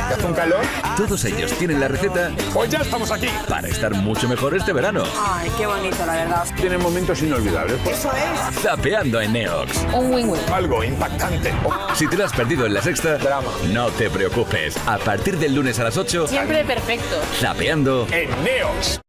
hace un calor? Todos ellos tienen la receta Pues ya estamos aquí. para estar mucho mejor este verano. Ay, qué bonito, la verdad. Tienen momentos inolvidables. Pues. Eso es. Zapeando en Neox. Un win-win. Algo impactante. Si te lo has perdido en la sexta, Drama. no te preocupes. A partir del lunes a las 8, Siempre perfecto. Zapeando En Neox.